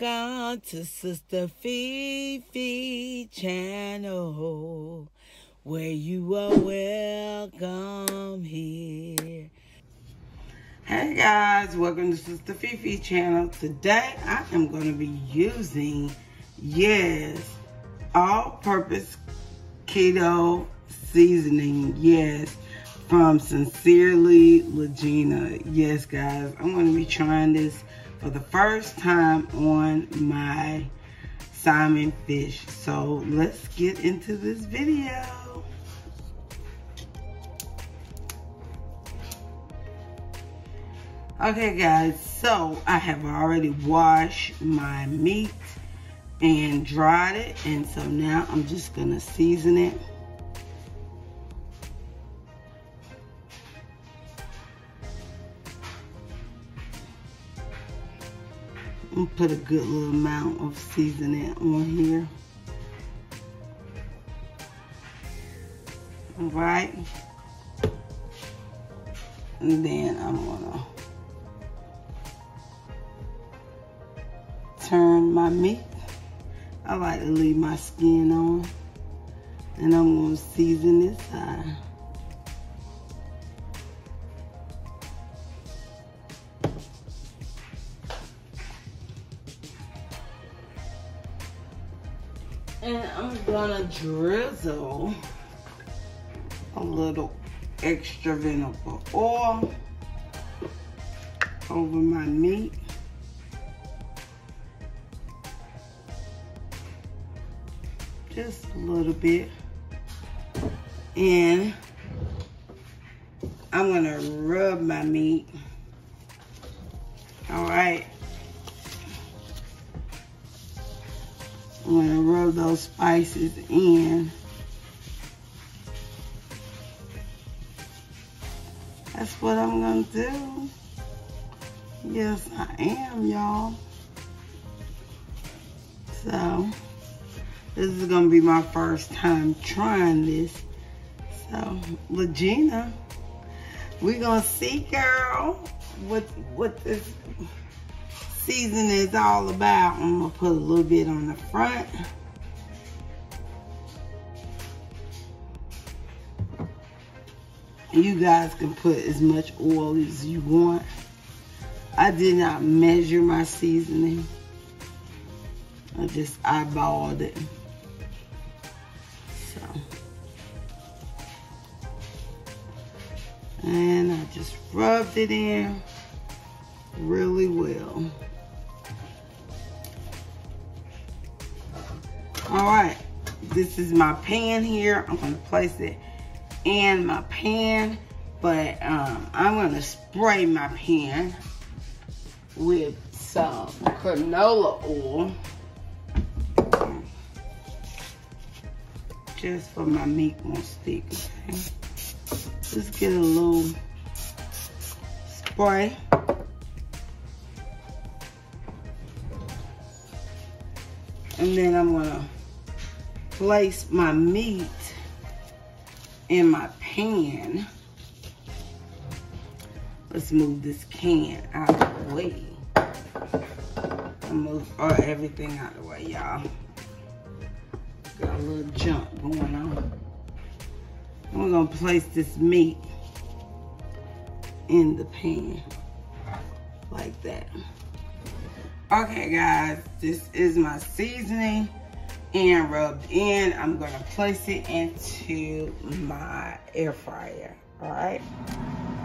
Welcome to Sister Fefe channel, where you are welcome here. Hey guys, welcome to Sister Fefe channel. Today I am going to be using, yes, all-purpose keto seasoning, yes, from Sincerely Legina. Yes, guys, I'm going to be trying this for the first time on my salmon fish. So let's get into this video. Okay guys, so I have already washed my meat and dried it. And so now I'm just gonna season it. I'm put a good little amount of seasoning on here. All right. And then I'm gonna turn my meat. I like to leave my skin on. And I'm gonna season this side. And I'm gonna drizzle a little extra vinegar oil over my meat. Just a little bit. And I'm gonna rub my meat. All right. I'm gonna rub those spices in. That's what I'm gonna do. Yes, I am, y'all. So, this is gonna be my first time trying this. So, Legina, we gonna see, girl, what what this season is all about. I'm gonna put a little bit on the front. You guys can put as much oil as you want. I did not measure my seasoning. I just eyeballed it. So. And I just rubbed it in really well. All right, this is my pan here. I'm gonna place it in my pan, but um, I'm gonna spray my pan with some canola oil. Just for my meat won't stick? Just get a little spray. And then I'm gonna place my meat in my pan. Let's move this can out of the way. I move uh, everything out of the way, y'all. Got a little jump going on. we're gonna place this meat in the pan like that. Okay, guys, this is my seasoning and rubbed in. I'm gonna place it into my air fryer, all right?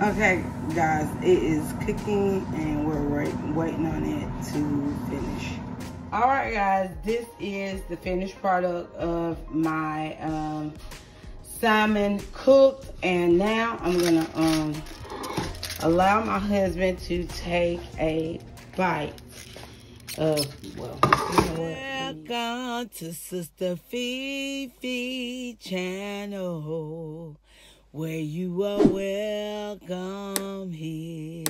Okay, guys, it is cooking and we're wait, waiting on it to finish. All right, guys, this is the finished product of my um, salmon cooked. And now I'm gonna um, allow my husband to take a bite of, well, you know Welcome to Sister Fefe channel, where you are welcome here.